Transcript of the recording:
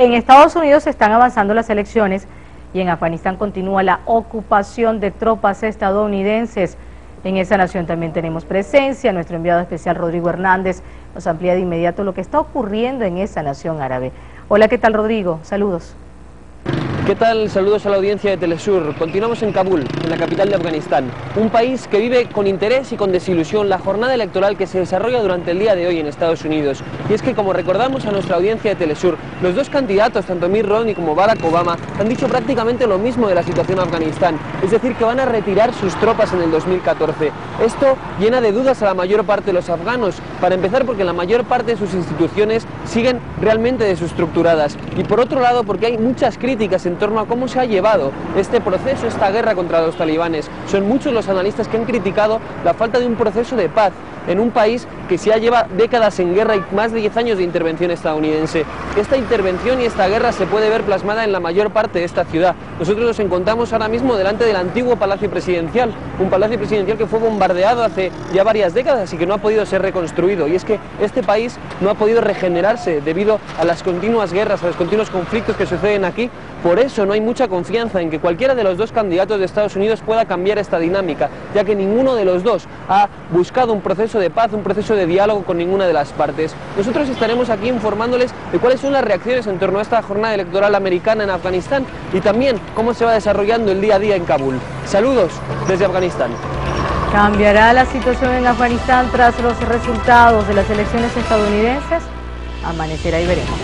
En Estados Unidos están avanzando las elecciones y en Afganistán continúa la ocupación de tropas estadounidenses. En esa nación también tenemos presencia. Nuestro enviado especial Rodrigo Hernández nos amplía de inmediato lo que está ocurriendo en esa nación árabe. Hola, ¿qué tal Rodrigo? Saludos. ¿Qué tal? Saludos a la audiencia de Telesur. Continuamos en Kabul, en la capital de Afganistán, un país que vive con interés y con desilusión la jornada electoral que se desarrolla durante el día de hoy en Estados Unidos. Y es que, como recordamos a nuestra audiencia de Telesur, los dos candidatos, tanto Mitt Romney como Barack Obama, han dicho prácticamente lo mismo de la situación en Afganistán, es decir, que van a retirar sus tropas en el 2014. Esto llena de dudas a la mayor parte de los afganos, para empezar porque la mayor parte de sus instituciones siguen realmente desestructuradas y por otro lado porque hay muchas críticas en torno a cómo se ha llevado este proceso, esta guerra contra los talibanes. Son muchos los analistas que han criticado la falta de un proceso de paz en un país que ya lleva décadas en guerra y más de 10 años de intervención estadounidense. Esta intervención y esta guerra se puede ver plasmada en la mayor parte de esta ciudad. Nosotros nos encontramos ahora mismo delante del antiguo Palacio Presidencial, un palacio presidencial que fue bombardeado hace ya varias décadas y que no ha podido ser reconstruido. Y es que este país no ha podido regenerarse debido a las continuas guerras, a los continuos conflictos que suceden aquí. Por eso no hay mucha confianza en que cualquiera de los dos candidatos de Estados Unidos pueda cambiar esta dinámica, ya que ninguno de los dos ha buscado un proceso de paz, un proceso de diálogo con ninguna de las partes. Nosotros estaremos aquí informándoles de cuáles son las reacciones en torno a esta jornada electoral americana en Afganistán y también cómo se va desarrollando el día a día en Kabul. Saludos desde Afganistán. ¿Cambiará la situación en Afganistán tras los resultados de las elecciones estadounidenses? Amanecerá y veremos.